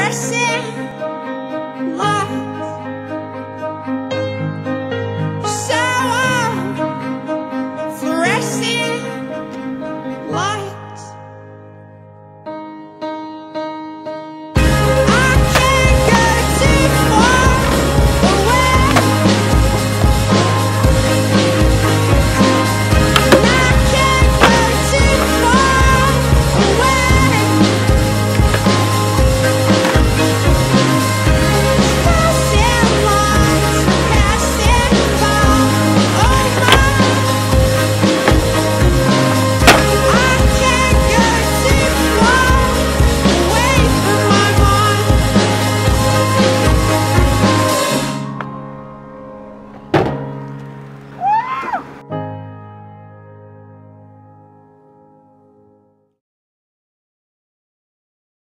而是。